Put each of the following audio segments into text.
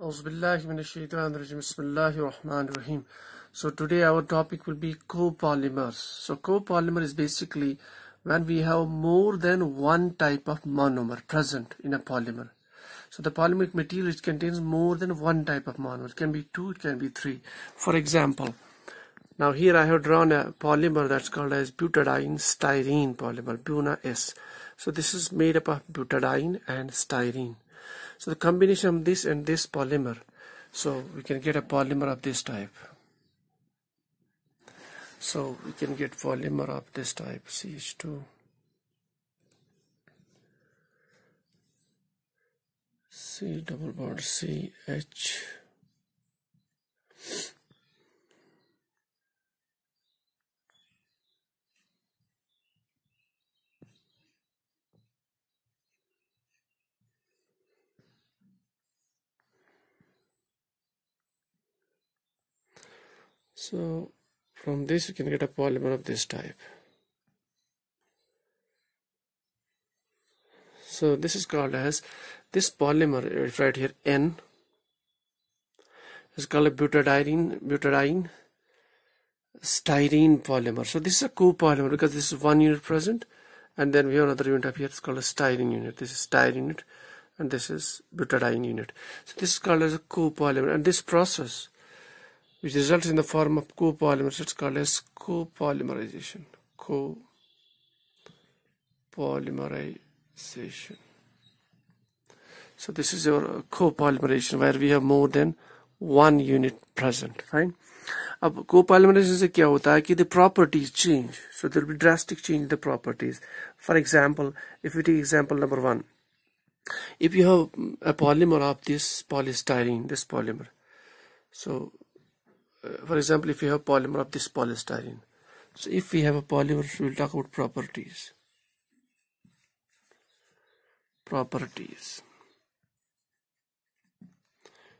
So today our topic will be copolymers. So copolymer is basically when we have more than one type of monomer present in a polymer. So the polymeric material which contains more than one type of monomer. It can be two, it can be three. For example, now here I have drawn a polymer that's called as butadiene styrene polymer, BUNA S. So this is made up of butadiene and styrene. So the combination of this and this polymer, so we can get a polymer of this type. So we can get polymer of this type, CH2. C double bond CH So from this you can get a polymer of this type. So this is called as this polymer right here N is called a butadiene butadiene styrene polymer. So this is a copolymer because this is one unit present and then we have another unit up here it's called a styrene unit. This is styrene unit and this is butadiene unit. So this is called as a copolymer and this process which results in the form of copolymers. It's called as copolymerization. Copolymerization. So this is your copolymerization where we have more than one unit present. Fine. अब copolymerization से क्या होता है कि the properties change. So there will be drastic change in the properties. For example, if we take example number one, if you have a polymer of this polystyrene, this polymer, so for example if you have polymer of this polystyrene. So if we have a polymer we'll talk about properties. Properties.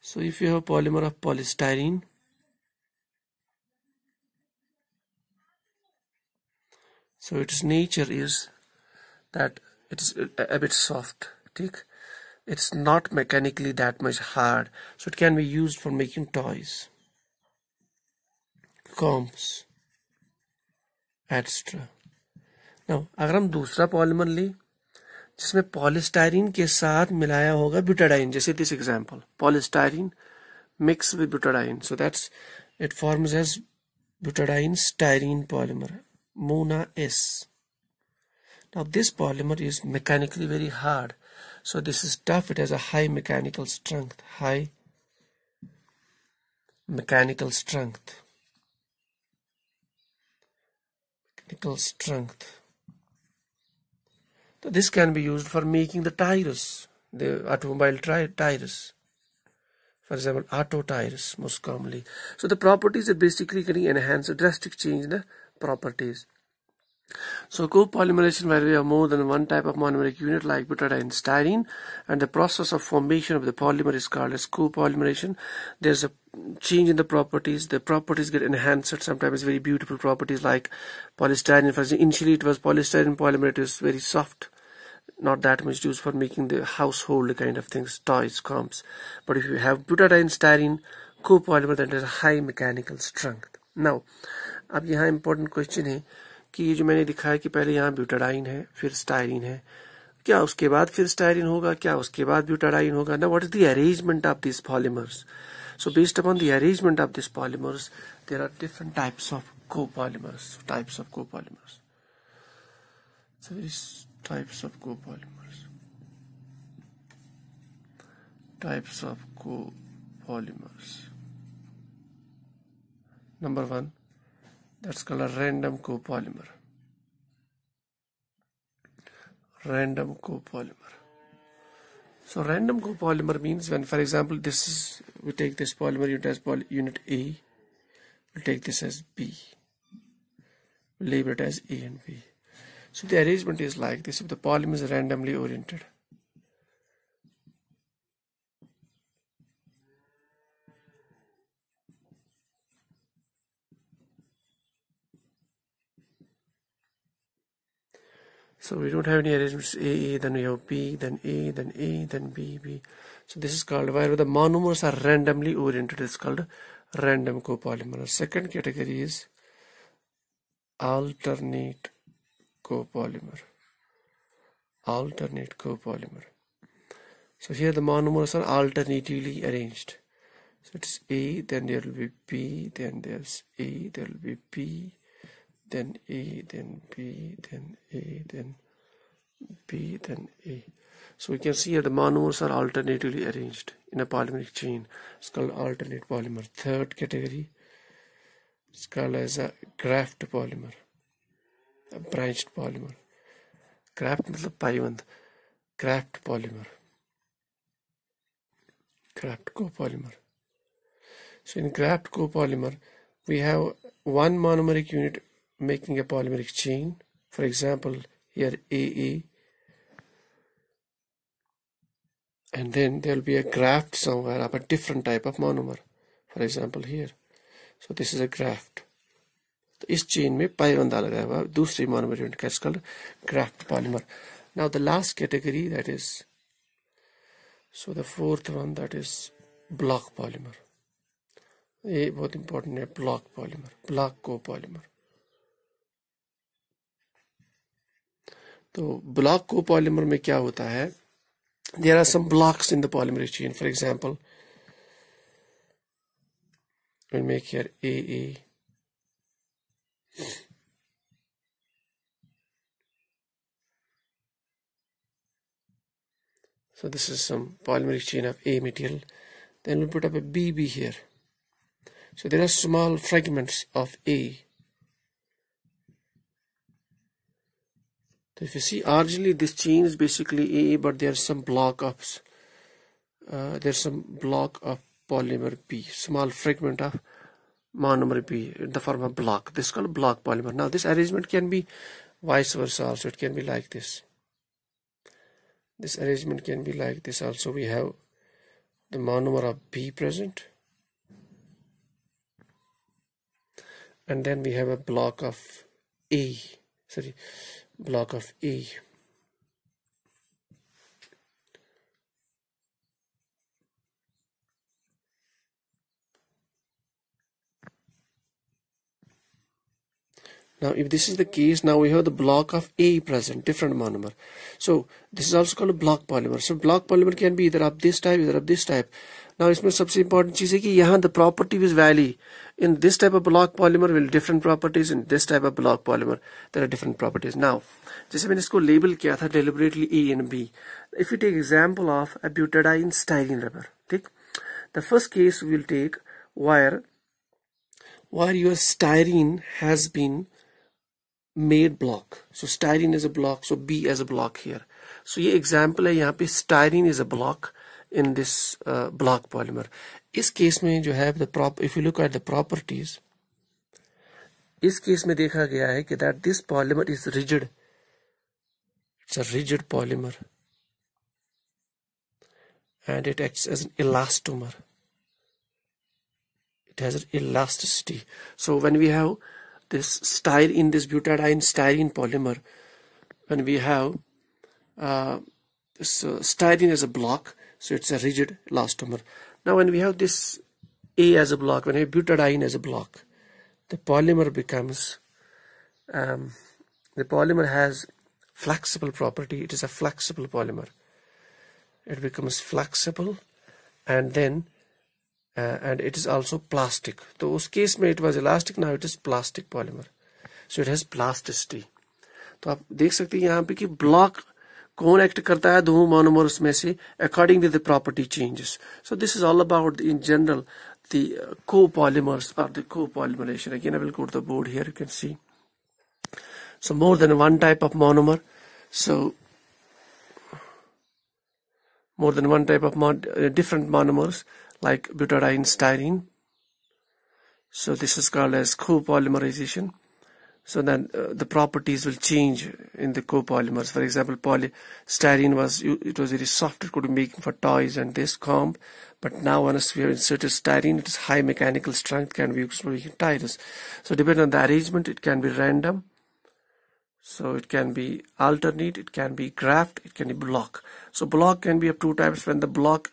So if you have polymer of polystyrene so its nature is that it is a, a bit soft tick it's not mechanically that much hard. So it can be used for making toys comes extra no अगर हम दूसरा polymer लें, जिसमें polystyrene के साथ मिलाया होगा butadiene जैसे this example polystyrene mix with butadiene so that's it forms as butadiene styrene polymer Buna S now this polymer is mechanically very hard so this is tough it has a high mechanical strength high mechanical strength technical strength. So this can be used for making the tires, the automobile tires. For example, auto tires most commonly. So the properties are basically getting enhanced, a drastic change in the properties. So copolymerization where we have more than one type of monomeric unit like butadiene styrene and the process of formation of the polymer is called as copolymerization. There's a change in the properties. The properties get enhanced sometimes very beautiful properties like polystyrene. For example, initially it was polystyrene polymer. It was very soft not that much used for making the household kind of things, toys, comps. But if you have butadiene styrene copolymer then has a high mechanical strength. Now, अब यहाँ important question है कि ये जो मैंने दिखाया कि पहले यहाँ ब्यूटाडाइन है, फिर स्टाइरिन है। क्या उसके बाद फिर स्टाइरिन होगा? क्या उसके बाद ब्यूटाडाइन होगा? ना what is the arrangement of this polymers so based upon the arrangement of this polymers there are different types of copolymers types of copolymers types of copolymers types of copolymers number one that's called a random copolymer. Random copolymer. So random copolymer means when for example this is we take this polymer unit as poly, unit A we'll take this as B we'll label it as A and B. So the arrangement is like this. If the polymer is randomly oriented so we don't have any arrangements A, A, then we have B, then A, then A, then B, B. So this is called where the monomers are randomly oriented. It's called random copolymer. Second category is alternate copolymer. Alternate copolymer. So here the monomers are alternatively arranged. So it's A, then there will be B, then there's A, there will be B, then A, then B, then A, then B, then A. So we can see here the monomers are alternatively arranged in a polymeric chain. It's called alternate polymer. Third category it's called as a graft polymer, a branched polymer. Graft मतलब पाइबंद graft polymer, graft copolymer. So in graft copolymer, we have one monomeric unit making a polymeric chain. For example, here AA and then there will be a graft somewhere of a different type of monomer for example here so this is a graft तो इस chain में पाइबंदा लगाया हुआ दूसरी monomer unit का called graft polymer now the last category that is so the fourth one that is block polymer ये बहुत important है block polymer block copolymer तो ब्लॉक कोपॉलीमर में क्या होता है there are some blocks in the polymeric chain for example we'll make here AA so this is some polymeric chain of A material then we'll put up a BB here so there are small fragments of A So if you see originally this chain is basically A but there's some block of uh, there's some block of polymer B small fragment of monomer B in the form of block. This is called block polymer. Now this arrangement can be vice versa also. It can be like this. This arrangement can be like this also. We have the monomer of B present. And then we have a block of A sorry block of E. Now if this is the case, now we have the block of A present, different monomer. So this is also called a block polymer. So block polymer can be either of this type, either of this type. Now इसमें सबसे important चीज़ है कि यहाँ the property will vary. In this type of block polymer will different properties. In this type of block polymer there are different properties. Now जैसे मैंने इसको label किया था deliberately A and B. If you take example of a butadiene styrene rubber, ठीक? The first case we will take where where your styrene has been made block. So styrene is a block. So B as a block here. So ये example है यहाँ पे styrene is a block in this uh, block polymer इस case में जो है the prop if you look at the properties इस case में देखा गया है कि that this polymer is rigid it's a rigid polymer and it acts as an elastomer it has an elasticity so when we have this styrene this butadiene styrene polymer when we have uh, this uh, styrene as a block so it's a rigid elastomer. Now when we have this A as a block when we have butadiene as a block the polymer becomes um, the polymer has flexible property. It is a flexible polymer. It becomes flexible and then uh, and it is also plastic so उस case में it was elastic now it is plastic polymer so it has plasticity तो आप देख सकते हैं यहाँ पे कि ब्लॉक कौन एक्ट करता है दो मोनोमर्स में से according to the property changes so this is all about in general the uh, copolymers or the copolymerization again i will go to the board here you can see so more than one type of monomer so more than one type of mon uh, different monomers like butadiene styrene so this is called as copolymerization. So then uh, the properties will change in the copolymers. For example polystyrene was it was very soft it could be making for toys and this comb but now once we have inserted styrene it is high mechanical strength can be used for making tires. So depending on the arrangement it can be random. So it can be alternate it can be graft it can be block. So block can be of two types when the block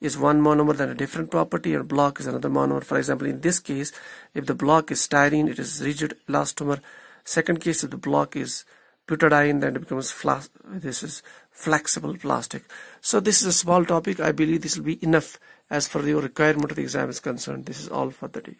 is one monomer than a different property and block is another monomer. For example in this case if the block is styrene it is rigid elastomer. Second case if the block is butadiene then it becomes this is flexible plastic. So this is a small topic. I believe this will be enough as for your requirement of the exam is concerned. This is all for the day